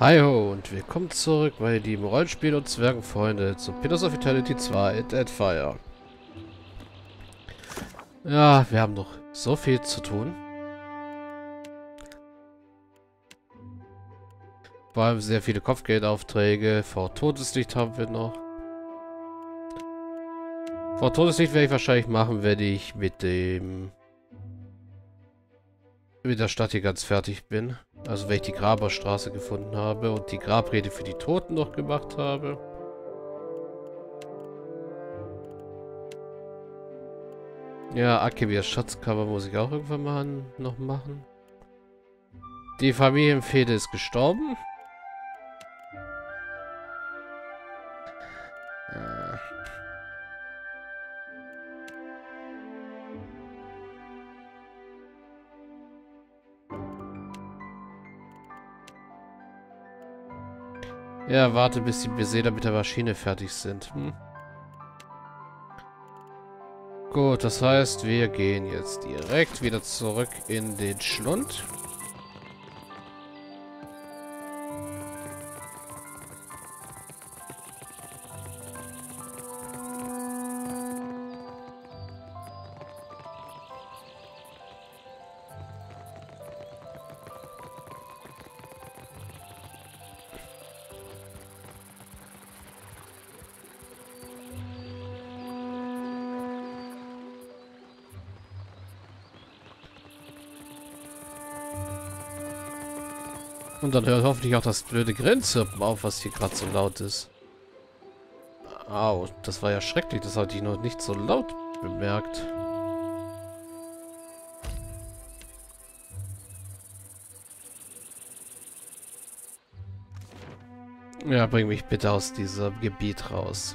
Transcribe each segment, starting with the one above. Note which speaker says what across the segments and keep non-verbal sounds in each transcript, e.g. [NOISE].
Speaker 1: Hi ho und willkommen zurück, meine lieben Rollenspiel- und Zwergenfreunde, zu Pillars of Eternity 2 Dead Fire. Ja, wir haben noch so viel zu tun. Vor allem sehr viele Kopfgeldaufträge. Vor Todeslicht haben wir noch. Vor Todeslicht werde ich wahrscheinlich machen, wenn ich mit dem... mit der Stadt hier ganz fertig bin. Also wenn ich die Graberstraße gefunden habe und die Grabrede für die Toten noch gemacht habe. Ja, Akebias Schatzkammer muss ich auch irgendwann mal noch machen. Die Familienfehde ist gestorben. Ja, warte, bis die Besäder mit der Maschine fertig sind. Hm? Gut, das heißt, wir gehen jetzt direkt wieder zurück in den Schlund. Und dann hört hoffentlich auch das blöde Grenzhirpen auf, was hier gerade so laut ist. Au, das war ja schrecklich. Das hatte ich noch nicht so laut bemerkt. Ja, bring mich bitte aus diesem Gebiet raus.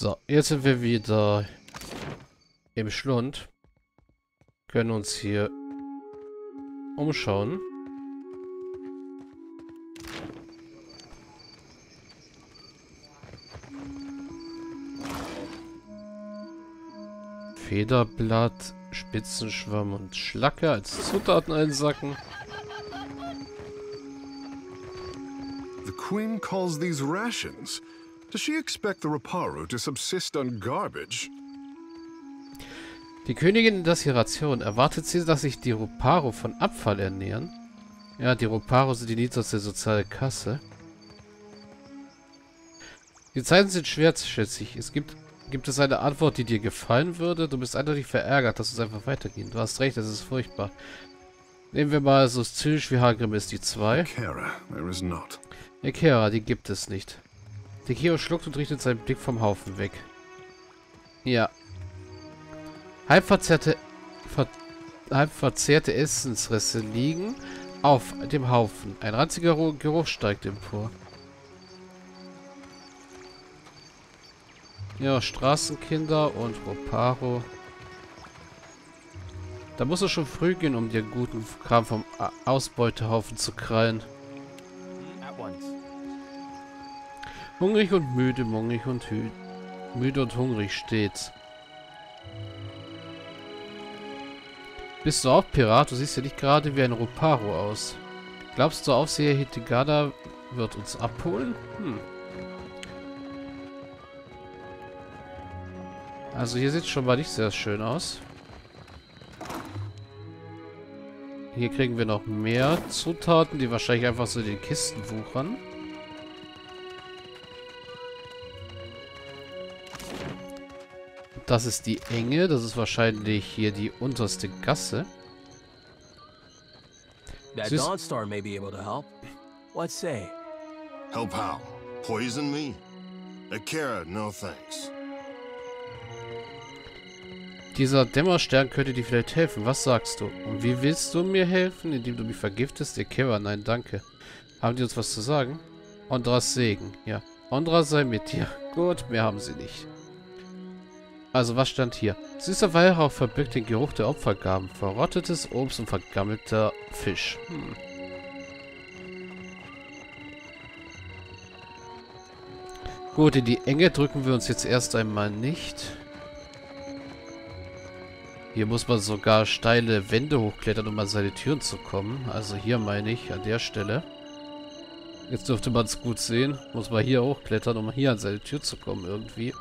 Speaker 1: So, jetzt sind wir wieder im Schlund. Können uns hier umschauen. Federblatt, Spitzenschwamm und Schlacke als Zutaten einsacken.
Speaker 2: The Queen calls these rations. Does she expect the Reparu to subsist on garbage?
Speaker 1: Die Königin das Ration. Erwartet sie, dass sich die Ruparo von Abfall ernähren? Ja, die Ruparo sind die niedrigste soziale Kasse. Die Zeiten sind schwer, schätze ich. Es gibt, gibt es eine Antwort, die dir gefallen würde? Du bist eindeutig verärgert, dass es einfach weitergehen. Du hast recht, es ist furchtbar. Nehmen wir mal so zynisch wie Hagrim ist die zwei. Ekera, die gibt es nicht. Dekio schluckt und richtet seinen Blick vom Haufen weg. Ja. Halb verzerrte, ver, halb verzehrte Essensreste liegen auf dem Haufen. Ein ranziger Geruch steigt empor. Ja, Straßenkinder und Roparo. Da musst du schon früh gehen, um dir guten Kram vom Ausbeutehaufen zu krallen. Hungrig und müde, hungrig und hü müde und hungrig stets. Bist du auch Pirat? Du siehst ja nicht gerade wie ein Roparo aus. Glaubst du, Aufseher Hitigada wird uns abholen? Hm. Also hier sieht es schon mal nicht sehr schön aus. Hier kriegen wir noch mehr Zutaten, die wahrscheinlich einfach so in den Kisten wuchern. Das ist die Enge. Das ist wahrscheinlich hier die unterste Gasse.
Speaker 3: That Dawnstar may be able to help. What say?
Speaker 2: Help how? Poison me? Akira, no thanks.
Speaker 1: Dieser Dämmerstern könnte dir vielleicht helfen. Was sagst du? Und wie willst du mir helfen? Indem du mich vergiftest? Der Kira, nein, danke. Haben die uns was zu sagen? Ondras Segen, ja. Ondra sei mit dir. [LAUGHS] Gut, mehr haben sie nicht. Also, was stand hier? Süßer Weihrauch verbirgt den Geruch der Opfergaben. Verrottetes Obst und vergammelter Fisch. Hm. Gut, in die Enge drücken wir uns jetzt erst einmal nicht. Hier muss man sogar steile Wände hochklettern, um an seine Türen zu kommen. Also hier meine ich, an der Stelle. Jetzt dürfte man es gut sehen. Muss man hier hochklettern, um hier an seine Tür zu kommen irgendwie.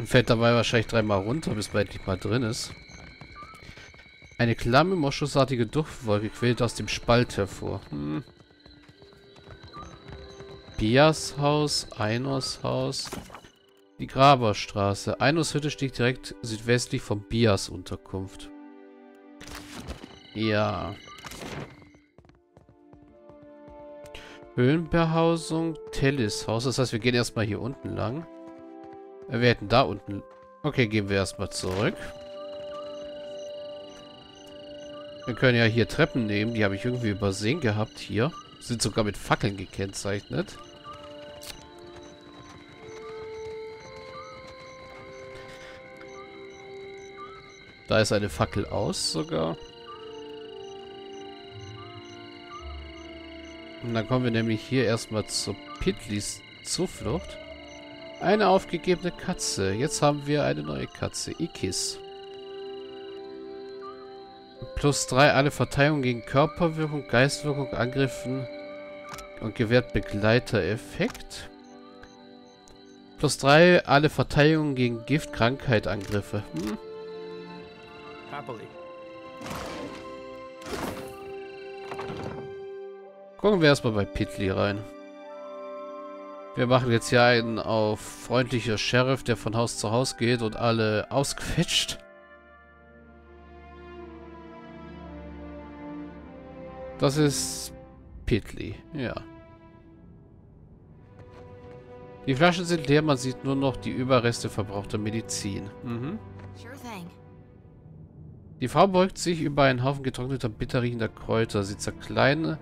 Speaker 1: Und fällt dabei wahrscheinlich dreimal runter, bis man endlich mal drin ist. Eine klamme, moschusartige Duftwolke quillt aus dem Spalt hervor. Hm. Bias Haus, Einors Haus, die Graberstraße. Einors Hütte steht direkt südwestlich von Bias Unterkunft. Ja. Höhlenbehausung, Tellis Haus. Das heißt, wir gehen erstmal hier unten lang. Wir hätten da unten... Okay, gehen wir erstmal zurück. Wir können ja hier Treppen nehmen. Die habe ich irgendwie übersehen gehabt hier. Sind sogar mit Fackeln gekennzeichnet. Da ist eine Fackel aus sogar. Und dann kommen wir nämlich hier erstmal zur Pitlis Zuflucht. Eine aufgegebene Katze. Jetzt haben wir eine neue Katze. Ikis. Plus 3 alle Verteidigungen gegen Körperwirkung, Geistwirkung, Angriffen und gewährt Begleitereffekt. Plus 3 alle Verteidigungen gegen Gift, Krankheit, Angriffe. Hm. Gucken wir erstmal bei Pitli rein. Wir machen jetzt hier einen auf freundlicher Sheriff, der von Haus zu Haus geht und alle ausquetscht. Das ist Pitli, ja. Die Flaschen sind leer, man sieht nur noch die Überreste verbrauchter Medizin. Mhm. Die Frau beugt sich über einen Haufen getrockneter, bitterriechender Kräuter. Sie zerkleinert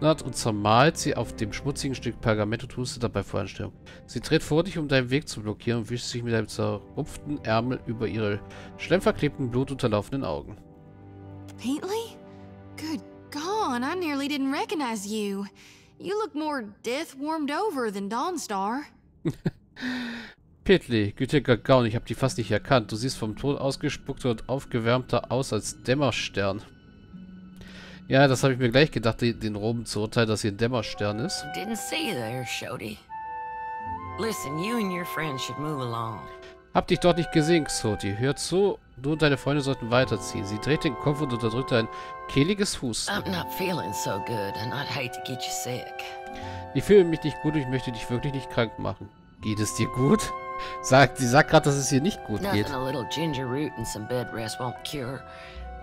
Speaker 1: und zermalt sie auf dem schmutzigen Stück Pergament und hustet dabei vor Anstellung. Sie dreht vor dich, um deinen Weg zu blockieren und wischt sich mit einem zerrupften Ärmel über ihre schlemmverklebten, blutunterlaufenden Augen.
Speaker 4: Paintley? Good God, I nearly didn't recognize you. You look more death-warmed over than Dawnstar. [LAUGHS]
Speaker 1: Pitley, gütiger Gaun, ich habe dich fast nicht erkannt. Du siehst vom Tod ausgespuckter und aufgewärmter aus als Dämmerstern. Ja, das habe ich mir gleich gedacht, den Roben zu urteilen, dass hier ein Dämmerstern ist.
Speaker 5: Didn't see there, Shody. Listen, you and your friends should move along.
Speaker 1: Hab dich dort nicht gesehen, Xoti. Hör zu, du und deine Freunde sollten weiterziehen. Sie dreht den Kopf und unterdrückt ein kehliges Husten.
Speaker 5: I'm not feeling so good and I'd hate to get you sick.
Speaker 1: Ich fühle mich nicht gut und ich möchte dich wirklich nicht krank machen. Geht es dir gut? [LAUGHS] Sagt, sie sagt gerade, dass es ihr nicht gut
Speaker 5: Nothing
Speaker 1: geht.
Speaker 5: a little ginger root and some bed rest won't cure.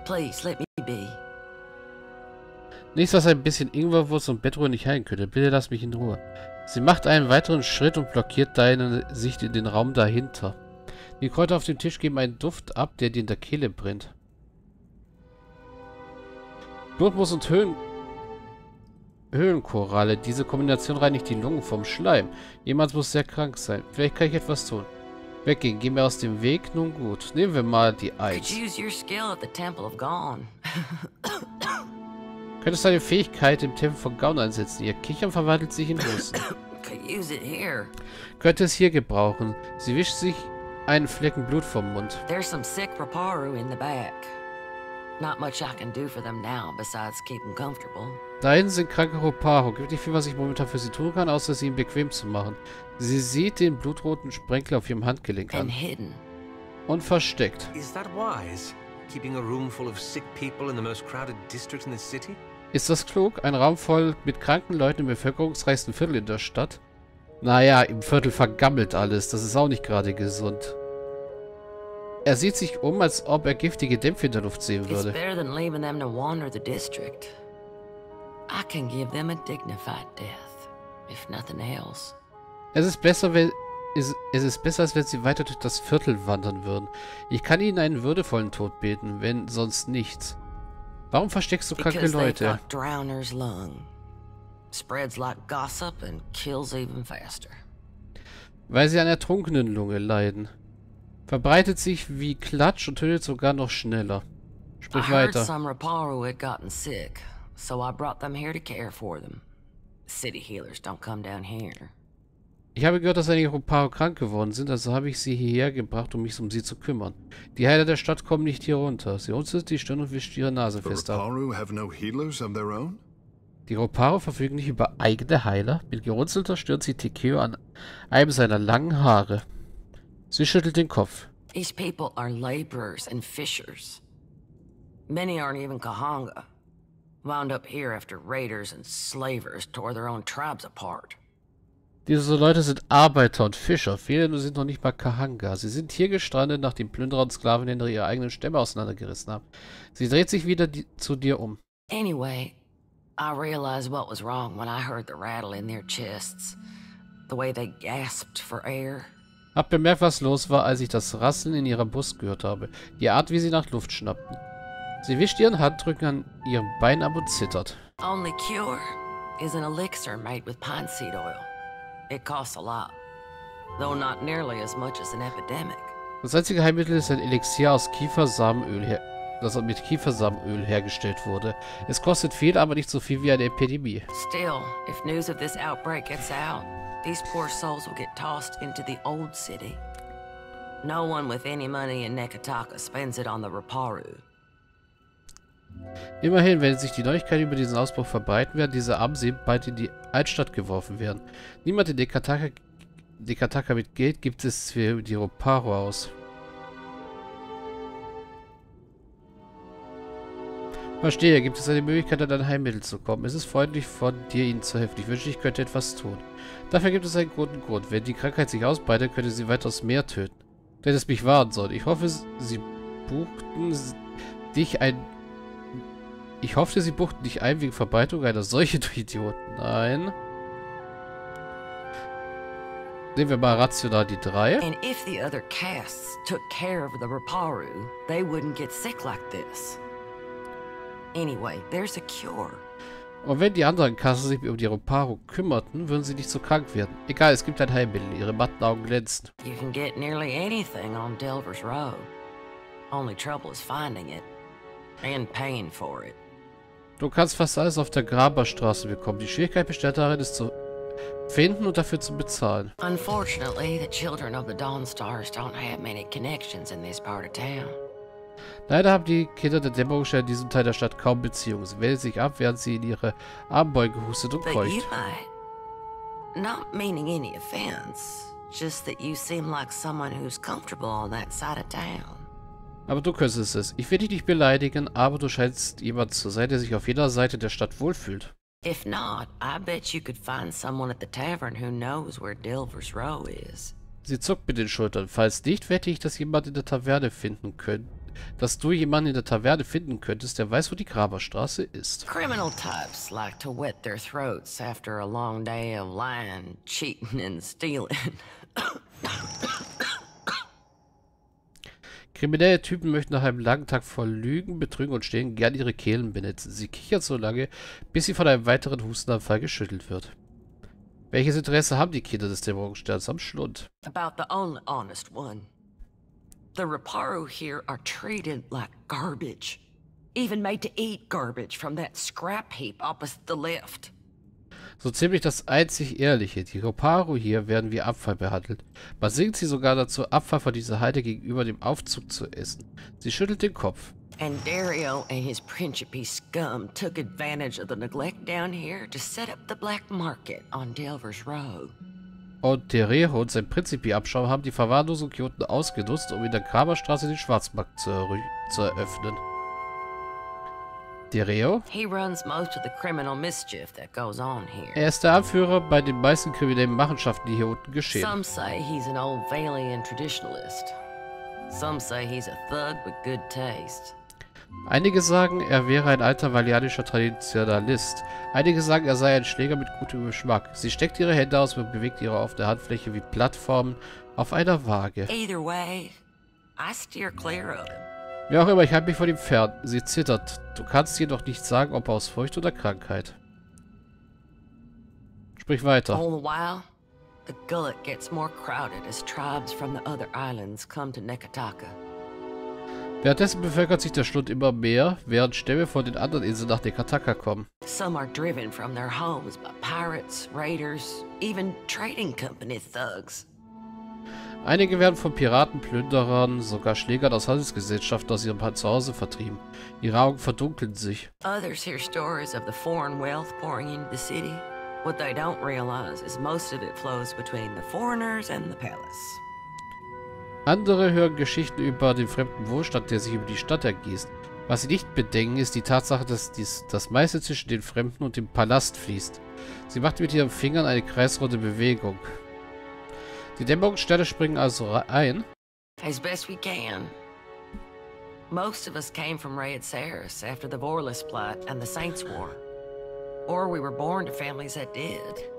Speaker 5: Please, let me be.
Speaker 1: Nichts, was ein bisschen Ingwerwurz und Bettruhe nicht heilen könnte. Bitte lass mich in Ruhe. Sie macht einen weiteren Schritt und blockiert deine Sicht in den Raum dahinter. Die Kräuter auf dem Tisch geben einen Duft ab, der dir in der Kehle brennt. Blutmus und Höhlen... Höhlenkoralle. Diese Kombination reinigt die Lungen vom Schleim. Jemand muss sehr krank sein. Vielleicht kann ich etwas tun. Weggehen, geh mir aus dem Weg. Nun gut. Nehmen wir mal die Eins. [COUGHS] [COUGHS] Könntest deine Fähigkeit im Tempel von Gaun einsetzen. Ihr Kichern verwandelt sich in Husten.
Speaker 5: Could [COUGHS] use it here.
Speaker 1: Könnte es hier gebrauchen. Sie wischt sich einen Flecken Blut vom Mund.
Speaker 5: There's some sick Raparu in the back. Not much I can do for them now, besides keep them comfortable.
Speaker 1: Da hinten sind kranke Hoparo. Gibt nicht viel, was ich momentan für sie tun kann, außer sie ihm bequem zu machen. Sie sieht den blutroten Sprenkler auf ihrem Handgelenk
Speaker 5: And
Speaker 1: an.
Speaker 5: hidden.
Speaker 1: Und versteckt.
Speaker 6: Is that wise? Keeping a room full of sick people in the most crowded district in the city?
Speaker 1: Ist das klug? Ein Raum voll mit kranken Leuten im bevölkerungsreichsten Viertel in der Stadt? Naja, im Viertel vergammelt alles. Das ist auch nicht gerade gesund. Er sieht sich um, als ob er giftige Dämpfe in der Luft sehen
Speaker 5: It's
Speaker 1: würde.
Speaker 5: better than leaving them to wander the district. I can give them a dignified death, if nothing else.
Speaker 1: Es ist besser, wenn ist, es ist besser, als wenn sie weiter durch das Viertel wandern würden. Ich kann ihnen einen würdevollen Tod beten, wenn sonst nichts. Warum versteckst du kranke Leute? Weil sie an ertrunkenen Lunge leiden. Verbreitet sich wie Klatsch und tötet sogar noch schneller. Sprich weiter.
Speaker 5: some Raparu had gotten sick, so I brought them here to care for them. City healers don't come down here.
Speaker 1: Ich habe gehört, dass einige Roparo krank geworden sind, also habe ich sie hierher gebracht, um mich um sie zu kümmern. Die Heiler der Stadt kommen nicht hier runter. Sie runzelt die Stirn und wischt ihre Nase fest ab. Die Roparo verfügen nicht über eigene Heiler. Mit gerunzelter Stirn zieht Tikeo an einem seiner langen Haare. Sie schüttelt den Kopf.
Speaker 5: These people are laborers and fishers. Many aren't even Kahanga. Wound up here after raiders and slavers tore their own tribes apart.
Speaker 1: Diese Leute sind Arbeiter und Fischer. Viele nur sind noch nicht mal Kahanga. Sie sind hier gestrandet, nachdem Plünderer und Sklavenhändler ihre eigenen Stämme auseinandergerissen haben. Sie dreht sich wieder di zu dir um.
Speaker 5: Anyway, I realized what was wrong when I heard the rattle in their chests. The way they gasped for air.
Speaker 1: Hab bemerkt, was los war, als ich das Rasseln in ihrer Brust gehört habe. Die Art, wie sie nach Luft schnappten. Sie wischt ihren Handrücken an ihrem Bein ab und zittert.
Speaker 5: Only cure is an elixir made with pine seed oil. It costs a lot, though not nearly as much as an epidemic.
Speaker 1: Das einzige Heilmittel ist ein Elixier aus Kiefersamenöl, her das mit Kiefersamenöl hergestellt wurde. Es kostet viel, aber nicht so viel wie eine Epidemie.
Speaker 5: Still, if news of this outbreak gets out, these poor souls will get tossed into the old city. No one with any money in Nekataka spends it on the Raparu.
Speaker 1: Immerhin, wenn sich die Neuigkeiten über diesen Ausbruch verbreiten, werden diese armen Seelen bald in die Altstadt geworfen werden. Niemand in Dekataka, Dekataka mit Geld gibt es für die Roparo aus. Verstehe, gibt es eine Möglichkeit, an ein Heilmittel zu kommen. Es ist freundlich von dir, ihnen zu helfen. Ich wünschte, ich könnte etwas tun. Dafür gibt es einen guten Grund. Wenn die Krankheit sich ausbreitet, könnte sie weitaus mehr töten. Du hättest mich warnen sollen. Ich hoffe, sie buchten dich ein... Ich hoffte, sie buchten dich ein wegen Verbreitung einer Seuche, du [LAUGHS] Idioten. Nein. Nehmen wir mal rational die drei.
Speaker 5: And if the other castes took care of the Raparu, they wouldn't get sick like this. Anyway, there's a cure.
Speaker 1: Und wenn die anderen Kassen sich um die Roparo kümmerten, würden sie nicht so krank werden. Egal, es gibt ein Heilmittel. Ihre matten Augen glänzen.
Speaker 5: You can get nearly anything on Delver's Row. Only trouble is finding it. And paying for it.
Speaker 1: Du kannst fast alles auf der Graberstraße bekommen. Die Schwierigkeit besteht darin, es zu finden und dafür zu bezahlen.
Speaker 5: Unfortunately, the children of the Dawn Stars don't have many connections in this part of town.
Speaker 1: Leider haben die Kinder der Dämmerungsstern in diesem Teil der Stadt kaum Beziehungen. Sie melden sich ab, während sie in ihre Armbeuge hustet und keucht.
Speaker 5: Not meaning any offense, just that you seem like someone who's comfortable on that side of town.
Speaker 1: Aber du könntest es. Ich will dich nicht beleidigen, aber du scheinst jemand zu sein, der sich auf jeder Seite der Stadt wohlfühlt.
Speaker 5: If not, I bet you could find someone at the tavern who knows where Delver's Row is.
Speaker 1: Sie zuckt mit den Schultern. Falls nicht, wette ich, dass jemand in der Taverne finden könnte. Dass du jemanden in der Taverne finden könntest, der weiß, wo die Graberstraße ist.
Speaker 5: Criminal types like to wet their throats after a long day of lying, cheating, and stealing. [COUGHS]
Speaker 1: Kriminelle Typen möchten nach einem langen Tag voll Lügen, Betrügen und Stehlen gern ihre Kehlen benetzen. Sie kichert so lange, bis sie von einem weiteren Hustenanfall geschüttelt wird. Welches Interesse haben die Kinder des Dämmerungssterns am Schlund?
Speaker 5: About the only honest one. The Raparu here are treated like garbage. Even made to eat garbage from that scrap heap opposite the lift.
Speaker 1: So ziemlich das einzig Ehrliche. Die Roparu hier werden wie Abfall behandelt. Man singt sie sogar dazu, Abfall von dieser Heide gegenüber dem Aufzug zu essen. Sie schüttelt den Kopf.
Speaker 5: And Dario and his Principe scum took advantage of the neglect down here to set up the black market on Delver's Row.
Speaker 1: Und Tereho und sein Prinzipi-Abschaum haben die verwahrlosen Kyoten ausgenutzt, um in der Kramerstraße den Schwarzmarkt zu, zu eröffnen.
Speaker 5: Here.
Speaker 1: Er ist der Anführer bei den meisten kriminellen Machenschaften, die hier unten geschehen.
Speaker 5: Some say he's an old Valian traditionalist. Some say he's a thug with good taste.
Speaker 1: Einige sagen, er wäre ein alter valianischer Traditionalist. Einige sagen, er sei ein Schläger mit gutem Geschmack. Sie steckt ihre Hände aus und bewegt ihre offene Handfläche wie Plattformen auf einer Waage.
Speaker 5: Either way, I steer clear of him.
Speaker 1: Wie auch immer, ich halte mich von ihm fern. Sie zittert. Du kannst jedoch nicht sagen, ob aus Furcht oder Krankheit. Sprich weiter.
Speaker 5: All the while, the gullet gets more crowded as tribes from the other islands come to Nekataka.
Speaker 1: Währenddessen bevölkert sich der Schlund immer mehr, während Stämme von den anderen Inseln nach Nekataka kommen.
Speaker 5: Some are driven from their homes by pirates, raiders, even trading company thugs.
Speaker 1: Einige werden von Piraten, Plünderern, sogar Schlägern aus Handelsgesellschaften aus ihrem Zuhause vertrieben. Ihre Augen verdunkeln sich.
Speaker 5: Others hear stories of the foreign wealth pouring into the city. What they don't realize is most of it flows between the foreigners and the palace.
Speaker 1: Andere hören Geschichten über den fremden Wohlstand, der sich über die Stadt ergießt. Was sie nicht bedenken, ist die Tatsache, dass dies, das meiste zwischen den Fremden und dem Palast fließt. Sie macht mit ihren Fingern eine kreisrunde Bewegung. Die Dämmerungssterne springen also ein.
Speaker 5: As best we can. Most of us came from Rayed Saris after the Vorless Plot and the Saints War. Or we were born to families that did.